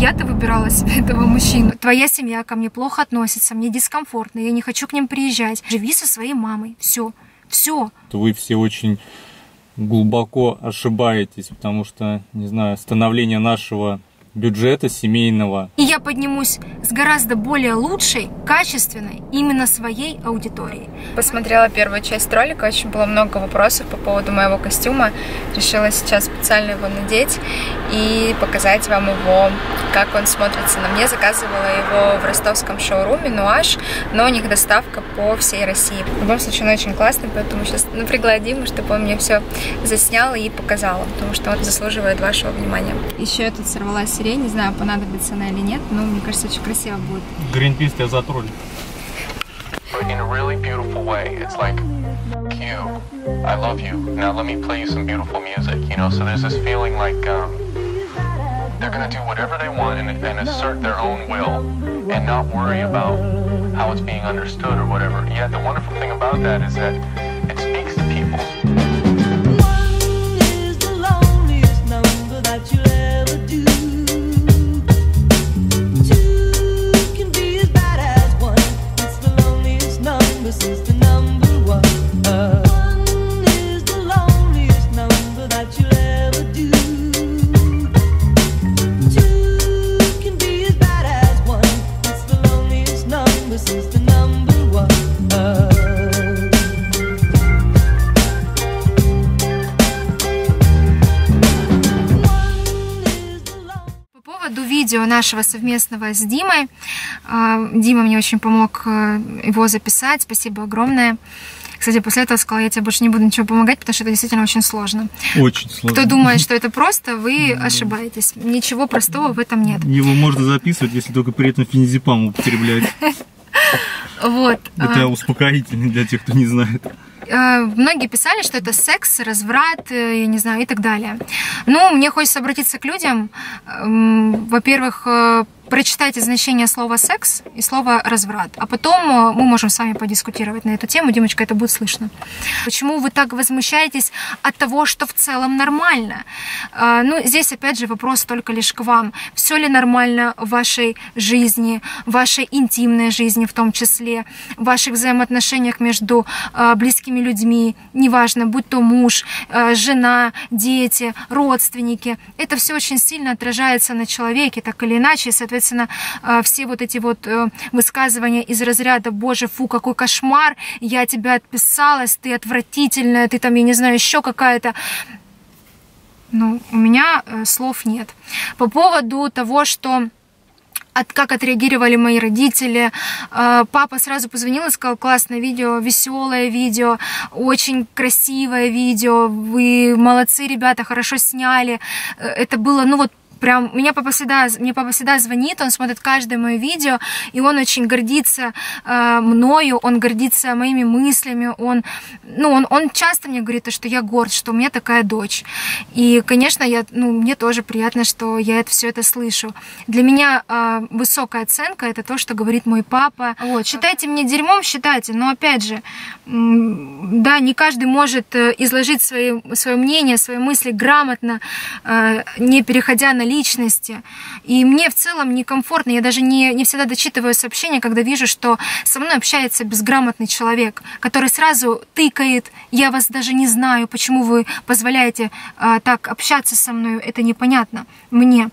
Я-то выбирала себе этого мужчину. Твоя семья ко мне плохо относится, мне дискомфортно, я не хочу к ним приезжать. Живи со своей мамой. Все. Все. Вы все очень глубоко ошибаетесь, потому что, не знаю, становление нашего бюджета семейного. И я поднимусь с гораздо более лучшей, качественной, именно своей аудиторией. Посмотрела первую часть ролика, очень было много вопросов по поводу моего костюма. Решила сейчас специально его надеть и показать вам его, как он смотрится на мне. Заказывала его в ростовском шоуруме Нуаш, но у них доставка по всей России. В любом случае он очень классный, поэтому сейчас напрягла Диму, чтобы он мне все заснял и показал, потому что он заслуживает вашего внимания. Еще я тут сорвалась сирень, не знаю, понадобится она или нет, но мне кажется, очень красиво будет. Гринпис тебя затроллит. but in a really beautiful way. It's like, Q, I love you. Now let me play you some beautiful music. You know, so there's this feeling like um, they're gonna do whatever they want and, and assert their own will, and not worry about how it's being understood or whatever. Yet the wonderful thing about that is that видео нашего совместного с Димой. а, Дима мне очень помог э, его записать. Спасибо огромное. Кстати, после этого сказала, я тебе больше не буду ничего помогать, потому что это действительно очень сложно. Очень сложно. Кто думает, что это просто, вы ошибаетесь. Ничего простого в этом нет. Его можно записывать, если только при этом феназепам употреблять. Вот. Это а, успокоительный для тех, кто не знает. Э, Многие писали, что это секс, разврат, э, я не знаю, и так далее. Ну, мне хочется обратиться к людям. Эм, Во-первых, э, прочитайте значение слова секс и слова разврат, а потом э, мы можем с вами подискутировать на эту тему. Димочка, это будет слышно. Почему вы так возмущаетесь от того, что в целом нормально? Э, Ну, здесь опять же вопрос только лишь к вам. Все ли нормально в вашей жизни, в вашей интимной жизни в том числе, в ваших взаимоотношениях между э, близкими людьми, неважно, будь то муж, жена, дети, родственники. Это все очень сильно отражается на человеке, так или иначе. Соответственно, э, все вот эти вот э, высказывания из разряда «Боже, фу, какой кошмар, я тебя отписалась, ты отвратительная, ты там, я не знаю, еще какая-то». Ну, у меня э, слов нет. По поводу того, что от, как отреагировали мои родители. Папа сразу позвонил и сказал, классное видео, веселое видео, очень красивое видео, вы молодцы, ребята, хорошо сняли. Это было, ну вот, Прям, меня папа всегда, мне папа всегда звонит, он смотрит каждое мое видео, и он очень гордится э, мною, он гордится моими мыслями, он, ну, он, он часто мне говорит, то, что я горд, что у меня такая дочь. И, конечно, я, ну, мне тоже приятно, что я это, все это слышу. Для меня э, высокая оценка это то, что говорит мой папа. Вот, считайте меня дерьмом, считайте, но опять же, да, не каждый может э, изложить свои, свое мнение, свои мысли грамотно, э, не переходя на личности. И мне в целом некомфортно, я даже не, не всегда дочитываю сообщения, когда вижу, что со мной общается безграмотный человек, который сразу тыкает, я вас даже не знаю, почему вы позволяете э, так общаться со мной, это непонятно мне.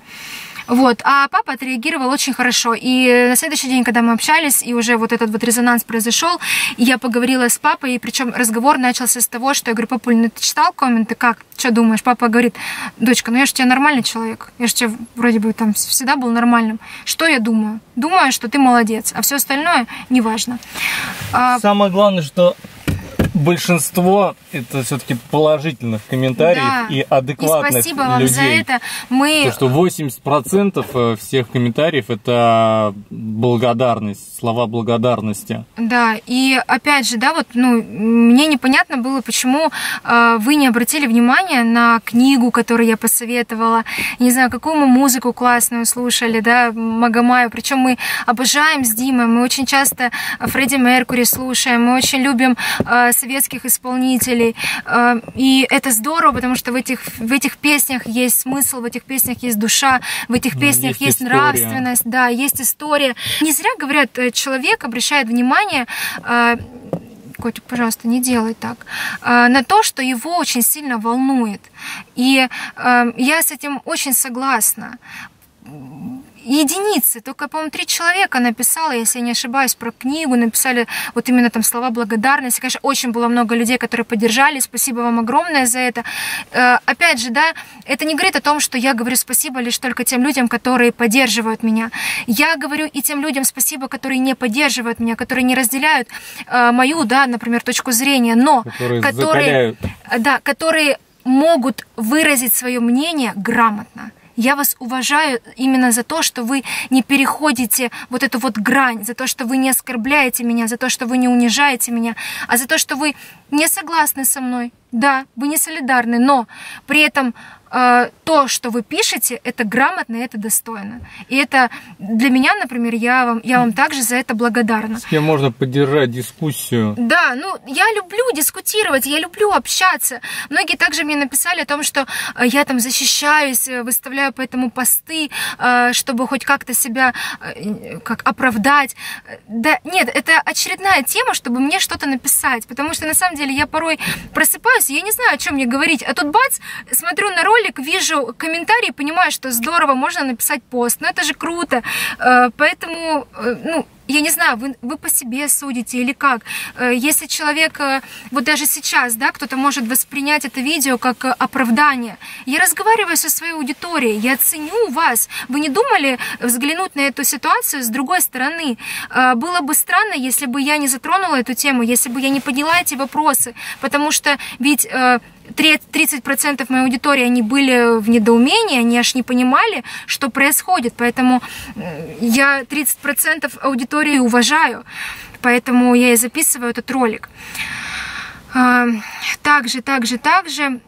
Вот. А папа отреагировал очень хорошо. И на следующий день, когда мы общались, и уже вот этот вот резонанс произошел, я поговорила с папой, и причем разговор начался с того, что я говорю, папуль, ну ты читал комменты, как? Что думаешь? Папа говорит, дочка, ну я же тебе нормальный человек. Я же тебе вроде бы там всегда был нормальным. Что я думаю? Думаю, что ты молодец, а все остальное неважно. А, Самое главное, что большинство это все-таки положительных комментариев да. и адекватных И спасибо вам людей. за это. Мы То, что 80% всех комментариев это благодарность, слова благодарности. Да, и опять же, да, вот, ну, мне непонятно было, почему э, вы не обратили внимания на книгу, которую я посоветовала, не знаю, какую мы музыку классную слушали, да, Магомаю, причем мы обожаем с Димой, мы очень часто Фредди Меркури слушаем, мы очень любим э, советских исполнителей. Э, И это здорово, потому что в этих, в этих песнях есть смысл, в этих песнях есть душа, в этих Ну, песнях есть есть, история. нравственность, да, есть история. Не зря говорят, э, человек обращает внимание э, Котик, пожалуйста, не делай так, на то, что его очень сильно волнует. И я с этим очень согласна. Единицы, только, по-моему, три человека написала, если я не ошибаюсь, про книгу, написали вот именно там слова благодарности. Конечно, очень было много людей, которые поддержали, спасибо вам огромное за это. Э, Опять же, да, это не говорит о том, что я говорю спасибо лишь только тем людям, которые поддерживают меня. Я говорю и тем людям спасибо, которые не поддерживают меня, которые не разделяют э, мою, да, например, точку зрения, но Которые закаляют. да, которые могут выразить свое мнение грамотно. Я вас уважаю именно за то, что вы не переходите вот эту вот грань, за то, что вы не оскорбляете меня, за то, что вы не унижаете меня, а за то, что вы не согласны со мной. Да, вы не солидарны, но при этом то, что вы пишете, это грамотно, и это достойно. И это для меня, например, я вам, я вам также за это благодарна. С кем можно поддержать дискуссию? Да, ну я люблю дискутировать, я люблю общаться. Многие также мне написали о том, что э, я там защищаюсь, э, выставляю по этому посты, э, чтобы хоть как-то себя как оправдать. Да, нет, это очередная тема, чтобы мне что-то написать, потому что на самом деле я порой просыпаюсь, я не знаю, о чем мне говорить, а тут бац, смотрю на ролик, вижу комментарии, понимаю, что здорово, можно написать пост, но это же круто, Э, поэтому, э, ну, я не знаю, вы, вы по себе судите или как. Э, Если человек, вот даже сейчас, да, кто-то может воспринять это видео как оправдание. Я разговариваю со своей аудиторией, я ценю вас. Вы не думали взглянуть на эту ситуацию с другой стороны? Было бы странно, если бы я не затронула эту тему, если бы я не подняла эти вопросы, потому что ведь 30% моей аудитории, они были в недоумении, они аж не понимали, что происходит. Поэтому э, я 30% аудитории уважаю, поэтому я и записываю этот ролик. А, Также, также, также...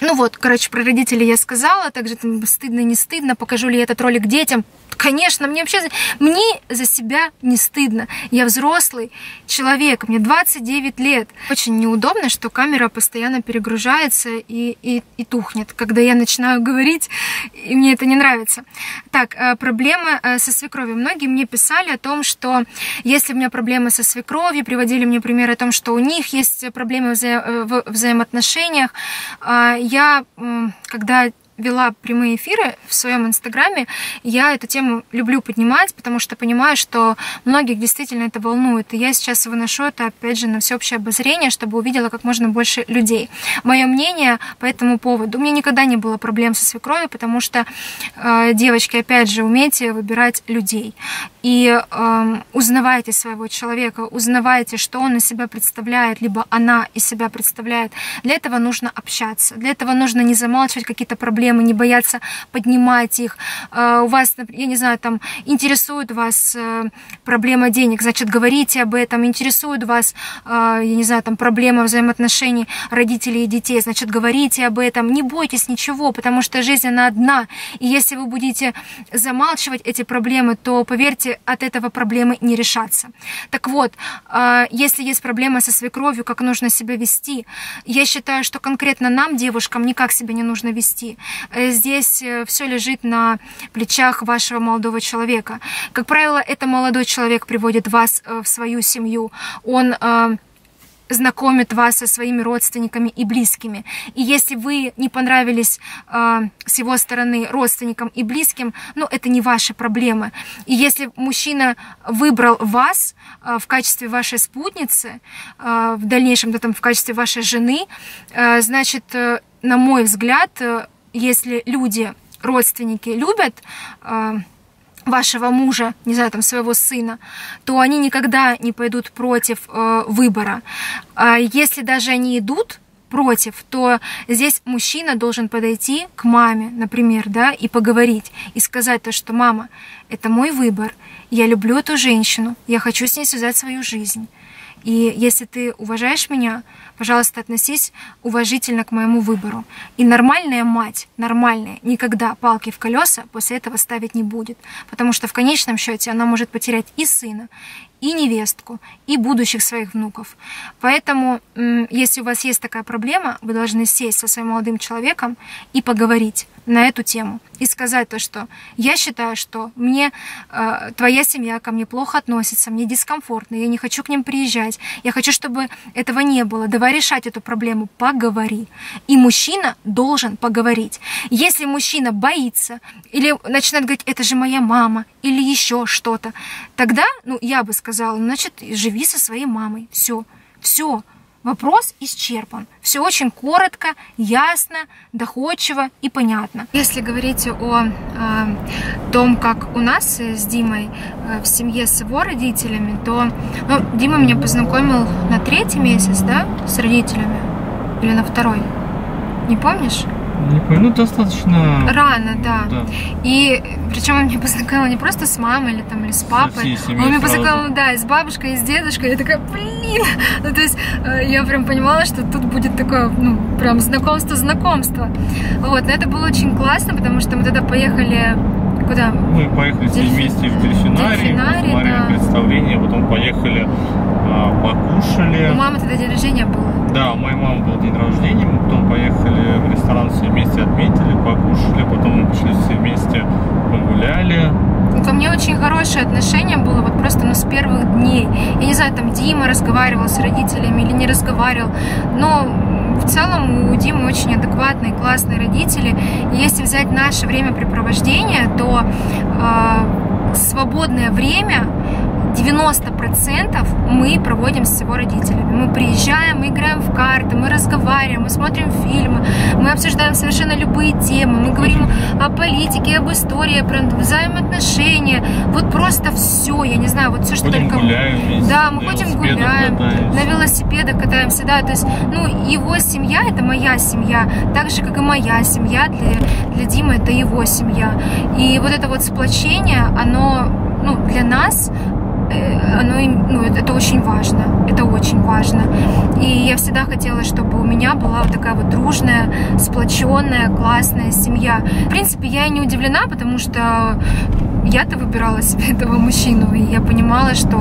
ну вот, короче, про родителей я сказала, также там стыдно, не стыдно, покажу ли я этот ролик детям. Конечно, мне вообще, мне за себя не стыдно. Я взрослый человек, мне 29 лет. Очень неудобно, что камера постоянно перегружается и, и, и тухнет, когда я начинаю говорить, и мне это не нравится. Так, э, проблемы э, со свекровью. Многие мне писали о том, что если у меня проблемы со свекровью, приводили мне примеры о том, что у них есть проблемы вза- э, в взаимоотношениях. Я, когда вела прямые эфиры в своем инстаграме, я эту тему люблю поднимать, потому что понимаю, что многих действительно это волнует. И я сейчас выношу это, опять же, на всеобщее обозрение, чтобы увидела как можно больше людей. Мое мнение по этому поводу. У меня никогда не было проблем со свекровью, потому что, э, девочки, опять же, умейте выбирать людей. И э, узнавайте своего человека, узнавайте, что он из себя представляет, либо она из себя представляет. Для этого нужно общаться, для этого нужно не замалчивать какие-то проблемы, не бояться поднимать их. Э, у вас, я не знаю, там интересует вас э, проблема денег, значит, говорите об этом, интересует вас, э, я не знаю, там проблема взаимоотношений родителей и детей, значит, говорите об этом, не бойтесь ничего, потому что жизнь, она одна, и если вы будете замалчивать эти проблемы, то, поверьте, от этого проблемы не решатся. Так вот, э, если есть проблема со свекровью, как нужно себя вести, я считаю, что конкретно нам, девушкам, никак себя не нужно вести. Э, Здесь все лежит на плечах вашего молодого человека. Как правило, это молодой человек приводит вас э, в свою семью. Он э, знакомит вас со своими родственниками и близкими. И если вы не понравились э, с его стороны родственникам и близким, ну, это не ваши проблемы. И если мужчина выбрал вас э, в качестве вашей спутницы, э, в дальнейшем да, там, в качестве вашей жены, э, значит, э, на мой взгляд, э, если люди, родственники любят э, вашего мужа, не знаю, там, своего сына, то они никогда не пойдут против э, выбора. А если даже они идут против, то здесь мужчина должен подойти к маме, например, да, и поговорить, и сказать то, что мама, это мой выбор, я люблю эту женщину, я хочу с ней связать свою жизнь. И если ты уважаешь меня, пожалуйста, относись уважительно к моему выбору. И нормальная мать, нормальная, никогда палки в колеса после этого ставить не будет. Потому что в конечном счете она может потерять и сына, и невестку, и будущих своих внуков. Поэтому, если у вас есть такая проблема, вы должны сесть со своим молодым человеком и поговорить на эту тему. И сказать то, что я считаю, что мне э, твоя семья ко мне плохо относится, мне дискомфортно, я не хочу к ним приезжать, я хочу, чтобы этого не было. Давай решать эту проблему, поговори. И мужчина должен поговорить. Если мужчина боится или начинает говорить, это же моя мама, или еще что-то, тогда, ну, я бы сказала, ну, значит, живи со своей мамой. Все, все. Вопрос исчерпан. Все очень коротко, ясно, доходчиво и понятно. Если говорить о э, том, как у нас с Димой э, в семье с его родителями, то ну, Дима меня познакомил на третий месяц, да, с родителями? Или на второй? Не помнишь? Не помню, ну достаточно... Рано, да. Да. И причем он меня познакомил не просто с мамой или там или с папой, он меня познакомил, да, и с бабушкой, и с дедушкой. Я такая, блин! Ну, то есть э, я прям понимала, что тут будет такое, ну, прям знакомство-знакомство. Вот, но это было очень классно, потому что мы тогда поехали куда? Мы поехали все Дельфи- вместе в дельфинарий, Дельфинарий, посмотрели да. представление, потом поехали, а, покушали. У мамы тогда день рождения было. Да, у моей мамы был день рождения, мы потом поехали в ресторан все вместе отметили, покушали, потом мы пошли все вместе погуляли. Ну, Ко мне очень хорошее отношение было вот просто ну, с первых дней. Я не знаю, там Дима разговаривал с родителями или не разговаривал, но в целом у Димы очень адекватные, классные родители. И если взять наше времяпрепровождение, то э, свободное время 90% мы проводим с его родителями. Мы приезжаем, мы играем в карты, мы разговариваем, мы смотрим фильмы, мы обсуждаем совершенно любые темы, мы говорим о политике, об истории, про взаимоотношения. Вот просто все, я не знаю, вот все, что Ходим только... гуляем вместе, Да, мы ходим гуляем, катаемся. на велосипедах катаемся, да, то есть, ну, его семья – это моя семья, так же, как и моя семья, для, для Димы это его семья. И вот это вот сплочение, оно, ну, для нас оно, им- ну, это очень важно, это очень важно. И я всегда хотела, чтобы у меня была вот такая вот дружная, сплоченная, классная семья. В принципе, я и не удивлена, потому что я-то выбирала себе этого мужчину, и я понимала, что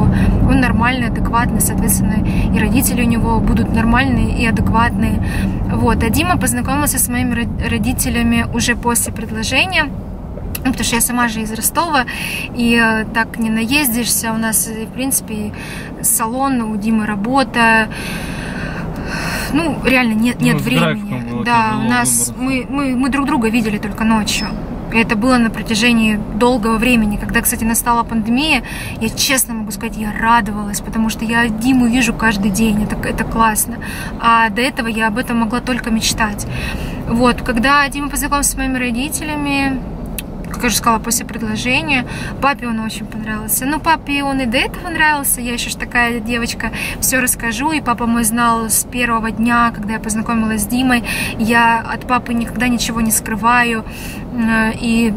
он нормальный, адекватный, соответственно, и родители у него будут нормальные и адекватные. Вот. А Дима познакомился с моими род- родителями уже после предложения. Ну, потому что я сама же из Ростова, и э, так не наездишься. У нас, э, в принципе, салон, у Димы работа. Ну, реально нет, нет Ну, времени. было да, у нас мы, мы, мы друг друга видели только ночью. И это было на протяжении долгого времени. Когда, кстати, настала пандемия, я честно могу сказать, я радовалась, потому что я Диму вижу каждый день, это, это классно. А до этого я об этом могла только мечтать. Вот, когда Дима познакомился с моими родителями, как я уже сказала, после предложения. Папе он очень понравился. Ну, папе он и до этого нравился. Я еще ж такая девочка, все расскажу. И папа мой знал с первого дня, когда я познакомилась с Димой. Я от папы никогда ничего не скрываю. Э, И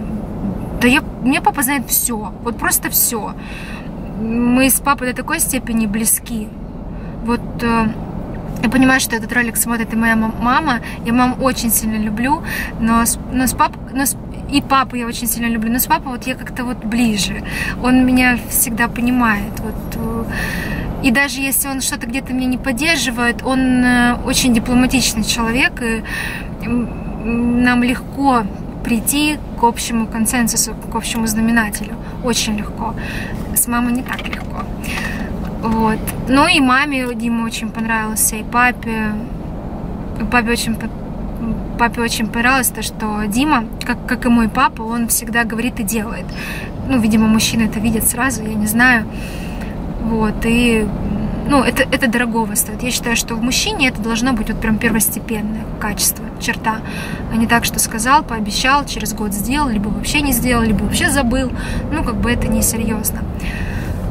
да я, мне папа знает все. Вот просто все. Мы с папой до такой степени близки. Вот э, я понимаю, что этот ролик смотрит и моя мам- мама. Я маму очень сильно люблю, но но с папой... но с- и папу я очень сильно люблю, но с папой вот я как-то вот ближе. Он меня всегда понимает. Вот, э, и даже если он что-то где-то меня не поддерживает, он э, очень дипломатичный человек, и нам легко прийти к общему консенсусу, к общему знаменателю. Очень легко. С мамой не так легко. Вот. Ну и маме Дима очень понравился, и папе. И Папе очень, папе очень понравилось то, что Дима, как, как и мой папа, он всегда говорит и делает. Ну, видимо, мужчины это видят сразу, я не знаю. Вот, и ну, это, это дорогого стоит. Я считаю, что в мужчине это должно быть вот прям первостепенное качество, черта. А не так, что сказал, пообещал, через год сделал, либо вообще не сделал, либо вообще забыл. Ну, как бы это несерьезно.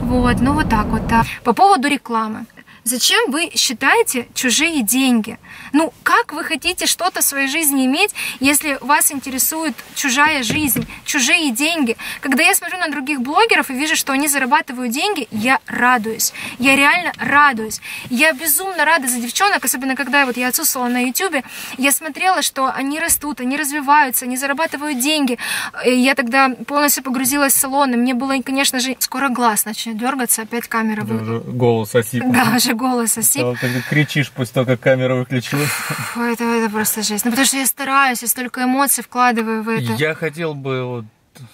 Вот, ну вот так вот. По поводу рекламы. Зачем вы считаете чужие деньги? Ну, как вы хотите что-то в своей жизни иметь, если вас интересует чужая жизнь, чужие деньги? Когда я смотрю на других блогеров и вижу, что они зарабатывают деньги, я радуюсь. Я реально радуюсь. Я безумно рада за девчонок, особенно когда вот я отсутствовала на YouTube. Я смотрела, что они растут, они развиваются, они зарабатывают деньги. Я тогда полностью погрузилась в салон, и мне было, конечно же, скоро глаз начнет дергаться, опять камера вы... Уже голос осип. Да, уже голос осип. Стало, Когда кричишь того, как камера выключилась. Это, это просто жесть. Ну, потому что я стараюсь, я столько эмоций вкладываю в это. Я хотел бы вот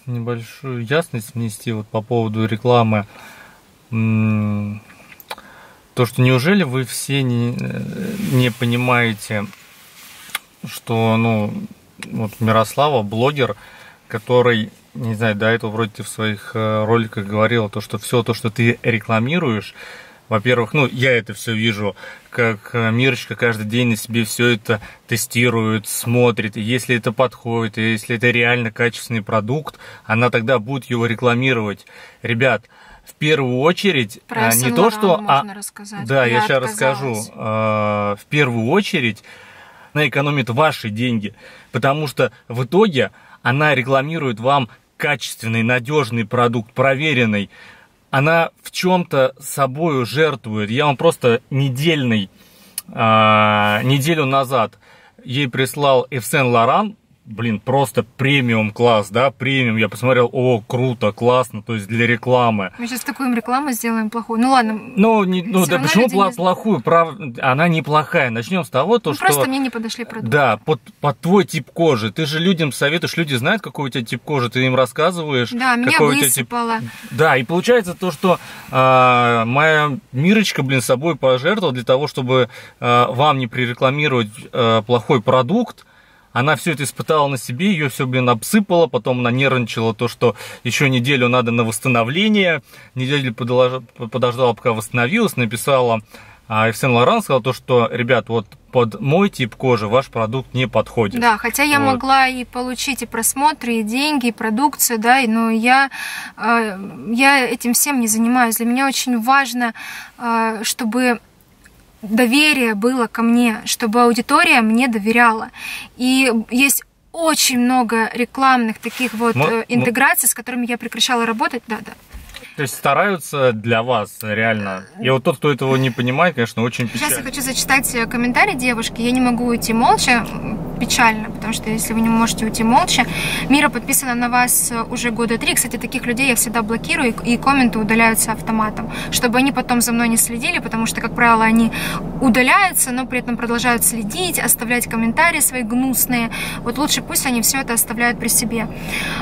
небольшую ясность внести вот по поводу рекламы. То, что неужели вы все не, э, не понимаете, что, ну, вот Мирослава, блогер, который, не знаю, до этого вроде ты в своих э, роликах говорила, то, что все то, что ты рекламируешь, во-первых, ну, я это все вижу, как э, Мирочка каждый день на себе все это тестирует, смотрит, и если это подходит, и если это реально качественный продукт, она тогда будет его рекламировать. Ребят, в первую очередь, Про а, не то, что... а, рассказать. да, я, Я сейчас расскажу. А, В первую очередь, она экономит ваши деньги, потому что в итоге она рекламирует вам качественный, надежный продукт, проверенный. Она в чем-то собою жертвует. Я вам просто недельный, а, неделю назад ей прислал Ив Сен Лоран, блин, просто премиум класс, да, премиум. Я посмотрел, о, круто, классно, то есть для рекламы. Мы сейчас такую им рекламу сделаем плохую. Ну ладно, Ну, не, ну да почему не пла- знают. плохую? Прав... Она неплохая. Начнем с того, то, ну, что... просто мне не подошли продукты. Да, под, под твой тип кожи. Ты же людям советуешь, люди знают, какой у тебя тип кожи, ты им рассказываешь. Да, меня какой у тебя тип- высыпало. Да, и получается то, что а, моя Мирочка, блин, собой пожертвовала для того, чтобы а, вам не прирекламировать а, плохой продукт. Она все это испытала на себе, ее все, блин, обсыпала, потом она нервничала то, что еще неделю надо на восстановление, неделю подождала, пока восстановилась, написала а Ив Лоран, сказала то, что, ребят, вот под мой тип кожи ваш продукт не подходит. Да, хотя я Вот. могла и получить и просмотры, и деньги, и продукцию, да, но я, э, я этим всем не занимаюсь. Для меня очень важно, э, чтобы доверие было ко мне, чтобы аудитория мне доверяла. И есть очень много рекламных таких вот Мо- э, интеграций, с которыми я прекращала работать. Да, да. То есть стараются для вас, реально. И вот тот, кто этого не понимает, конечно, очень Сейчас я печально. хочу зачитать э, комментарий девушки. Я не могу уйти молча. Печально, потому что если вы не можете уйти молча. Мира подписана на вас э, уже года три. Кстати, таких людей я всегда блокирую, и и комменты удаляются автоматом, чтобы они потом за мной не следили, потому что, как правило, они удаляются, но при этом продолжают следить, оставлять комментарии свои гнусные. Вот лучше пусть они все это оставляют при себе.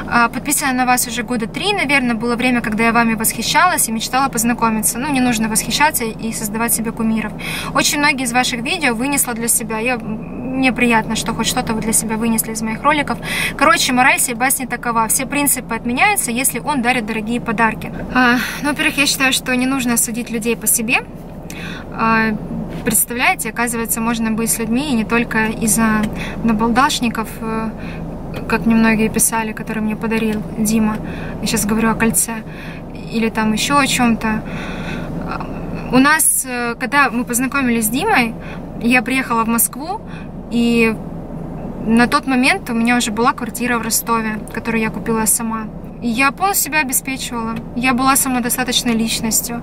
А, Подписана на вас уже года три, наверное, было время, когда я вами восхищалась и мечтала познакомиться. Ну, не нужно восхищаться и создавать себе кумиров. Очень многие из ваших видео вынесла для себя. Я, мне приятно, что хоть что-то вы для себя вынесли из моих роликов. Короче, мораль сей басни такова. Все принципы отменяются, если он дарит дорогие подарки. А, ну, во-первых, я считаю, что не нужно судить людей по себе. А, Представляете, оказывается, можно быть с людьми и не только из-за набалдашников, э, как мне многие писали, который мне подарил Дима. Я сейчас говорю о кольце. Или там еще о чем-то. У нас, э, когда мы познакомились с Димой, я приехала в Москву, и на тот момент у меня уже была квартира в Ростове, которую я купила сама. Я полностью себя обеспечивала. Я была самодостаточной личностью.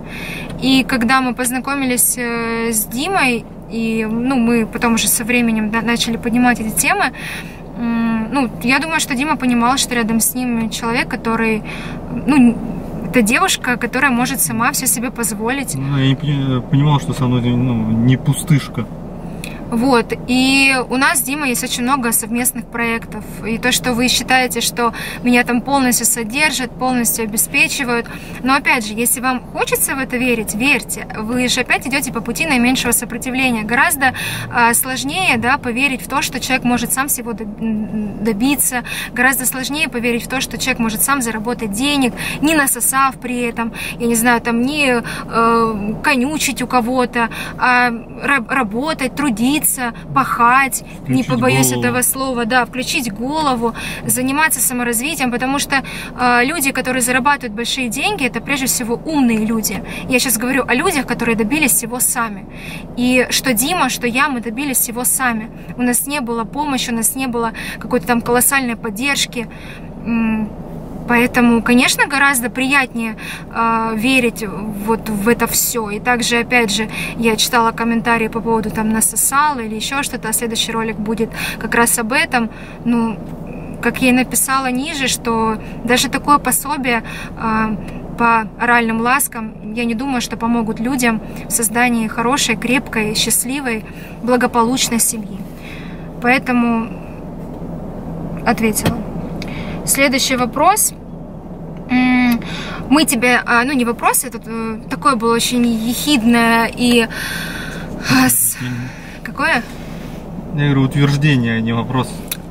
И когда мы познакомились э, с Димой, и ну, мы потом уже со временем начали поднимать эти темы, ну, я думаю, что Дима понимал, что рядом с ним человек, который, ну, это девушка, которая может сама все себе позволить. Ну, я не пони- понимал, что со мной ну, не пустышка. Вот, и у нас с Димой есть очень много совместных проектов. И то, что вы считаете, что меня там полностью содержат, полностью обеспечивают. Но опять же, если вам хочется в это верить, верьте. Вы же опять идете по пути наименьшего сопротивления. Гораздо а, сложнее да, поверить в то, что человек может сам всего добиться. Гораздо сложнее поверить в то, что человек может сам заработать денег, не насосав при этом, я не знаю, там не э, конючить у кого-то, а ра- работать, трудиться трудиться, пахать, не Включить побоюсь голову. этого слова, да, включить голову, заниматься саморазвитием, потому что э, люди, которые зарабатывают большие деньги, это прежде всего умные люди. Я сейчас говорю о людях, которые добились всего сами. И что Дима, что я, мы добились всего сами. У нас не было помощи, у нас не было какой-то там колоссальной поддержки. Поэтому, конечно, гораздо приятнее э, верить вот в это все. И также, опять же, я читала комментарии по поводу там насосала или еще что-то, а следующий ролик будет как раз об этом. Ну, как я и написала ниже, что даже такое пособие э, по оральным ласкам, я не думаю, что помогут людям в создании хорошей, крепкой, счастливой, благополучной семьи. Поэтому ответила. Следующий вопрос. Мы тебе, а, ну не вопрос, это э, такое было очень ехидное и... с- Какое? Я говорю, утверждение, а не вопрос.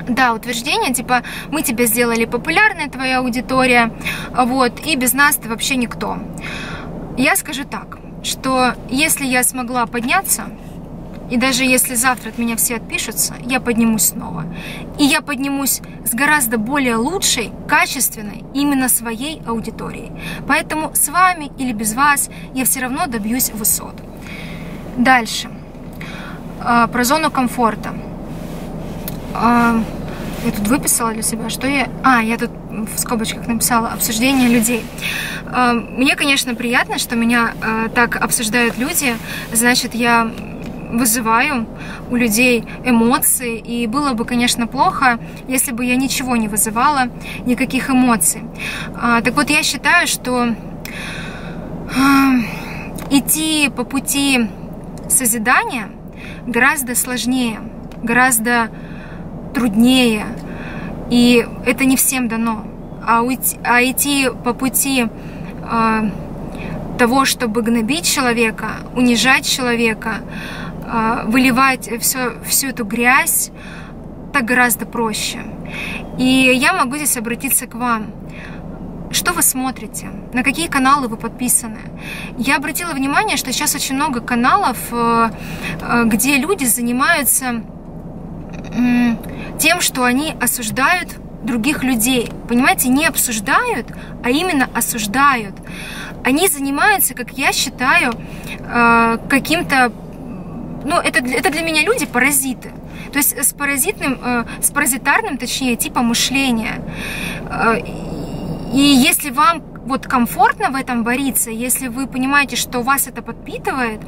Да, утверждение, типа, мы тебя сделали популярной, твоя аудитория, вот, и без нас ты вообще никто. Я скажу так, что если я смогла подняться, и даже если завтра от меня все отпишутся, я поднимусь снова. И я поднимусь с гораздо более лучшей, качественной, именно своей аудиторией. Поэтому с вами или без вас я все равно добьюсь высот. Дальше. А, Про зону комфорта. А, Я тут выписала для себя, что я... А, я тут в скобочках написала обсуждение людей. А, Мне, конечно, приятно, что меня так обсуждают люди. Значит, я вызываю у людей эмоции. И было бы, конечно, плохо, если бы я ничего не вызывала, никаких эмоций. А, Так вот, я считаю, что а, идти по пути созидания гораздо сложнее, гораздо труднее, и это не всем дано. А, уйти- а идти по пути а, того, чтобы гнобить человека, унижать человека, выливать все, всю эту грязь, так гораздо проще. И я могу здесь обратиться к вам. Что вы смотрите? На какие каналы вы подписаны? Я обратила внимание, что сейчас очень много каналов, э, э, где люди занимаются тем, что они осуждают других людей. Понимаете, не обсуждают, а именно осуждают. Они занимаются, как я считаю, э, каким-то... Ну, это, это для меня люди паразиты. То есть с паразитным, э, с паразитарным, точнее, типом мышления. Э, И если вам вот комфортно в этом вариться, если вы понимаете, что вас это подпитывает,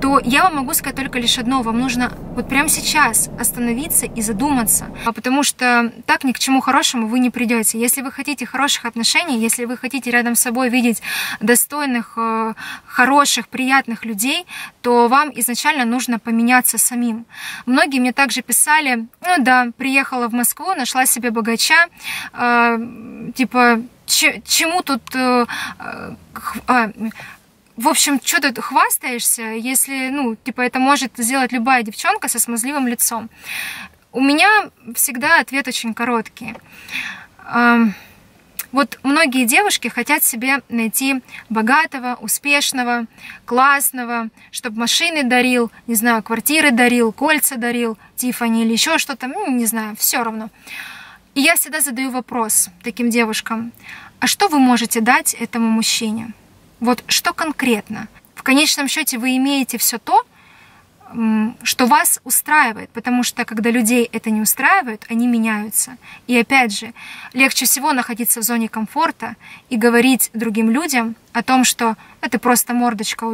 то я вам могу сказать только лишь одно. Вам нужно вот прямо сейчас остановиться и задуматься. А Потому что так ни к чему хорошему вы не придете. Если вы хотите хороших отношений, если вы хотите рядом с собой видеть достойных, э, хороших, приятных людей, то вам изначально нужно поменяться самим. Многие мне также писали, ну да, приехала в Москву, нашла себе богача, э, типа, чему тут... э, э, а, в общем, что ты хвастаешься, если, ну, типа, это может сделать любая девчонка со смазливым лицом. У меня всегда ответ очень короткий. Ам, Вот многие девушки хотят себе найти богатого, успешного, классного, чтобы машины дарил, не знаю, квартиры дарил, кольца дарил, Тифани или еще что-то, ну, не знаю, все равно. И я всегда задаю вопрос таким девушкам, а что вы можете дать этому мужчине? Вот что конкретно? В конечном счете вы имеете все то, что вас устраивает, потому что когда людей это не устраивает, они меняются. И опять же, легче всего находиться в зоне комфорта и говорить другим людям о том, что это просто мордочка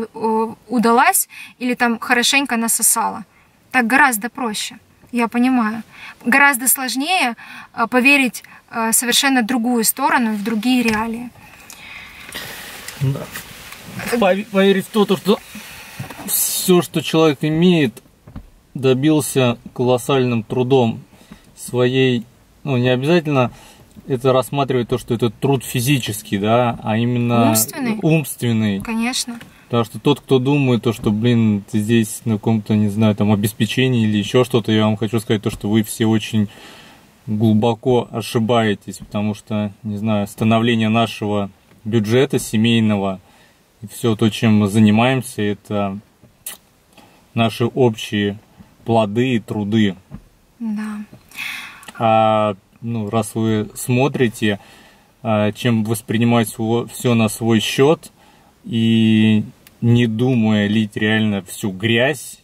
удалась или там хорошенько насосала. Так гораздо проще, я понимаю. Гораздо сложнее э, поверить э, совершенно другую сторону, в другие реалии. Пов- Поверить в то, что все, что человек имеет, добился колоссальным трудом своей, ну, не обязательно это рассматривать то, что это труд физический, да, а именно Умственный. умственный. Конечно. Потому что тот, кто думает, то, что, блин, ты здесь на каком-то, не знаю, там, обеспечении или еще что-то, я вам хочу сказать то, что вы все очень глубоко ошибаетесь, потому что, не знаю, становление нашего бюджета семейного и все то, чем мы занимаемся, это наши общие плоды и труды. Да. А ну, раз вы смотрите, а, чем воспринимать все на свой счет и не думая лить реально всю грязь,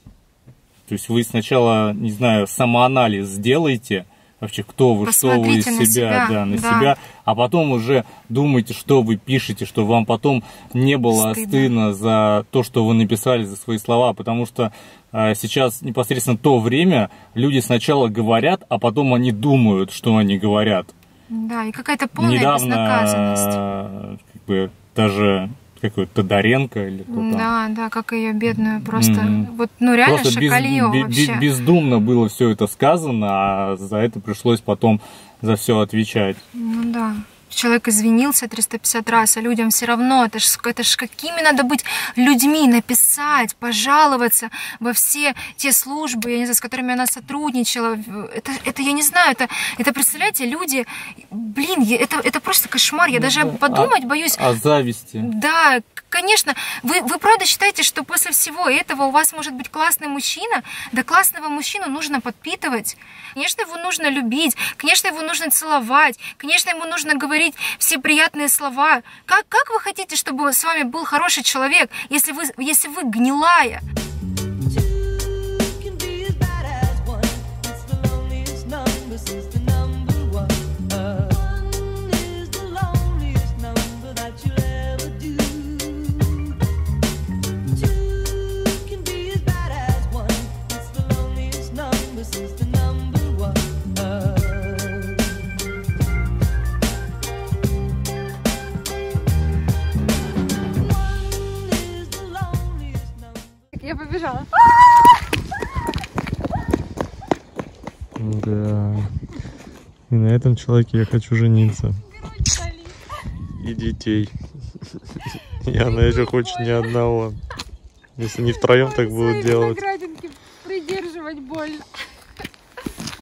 то есть вы сначала, не знаю, самоанализ сделайте, вообще кто вы, что вы из Посмотрите на себя, себя, да, на да. себя, а потом уже думайте, что вы пишете, что вам потом не было Стыдно. стыдно, за то, что вы написали, за свои слова, потому что а, сейчас непосредственно то время люди сначала говорят, а потом они думают, что они говорят. Да, и какая-то полная Недавно безнаказанность. а, как бы даже какой Тодоренко или кто там. Да, да, как ее бедную просто. Мгм. Вот, ну реально Просто без- вообще. бездумно было все это сказано, а за это пришлось потом за все отвечать. Ну да. Человек извинился 350 раз, а людям все равно. Это ж, это ж какими надо быть людьми, написать, пожаловаться во все те службы, я не знаю, с которыми она сотрудничала. Это, это я не знаю, это, это представляете, люди, блин, это, это просто кошмар. Я даже подумать боюсь. О зависти. Да, конечно. Вы, вы правда считаете, что после всего этого у вас может быть классный мужчина? Да классного мужчину нужно подпитывать. Конечно, его нужно любить. Конечно, его нужно целовать. Конечно, ему нужно говорить все приятные слова. Как, как вы хотите, чтобы с вами был хороший человек, если вы, если вы гнилая? На этом человеке я хочу жениться. И детей. И она еще хочет ни одного. Если не втроем так будут делать.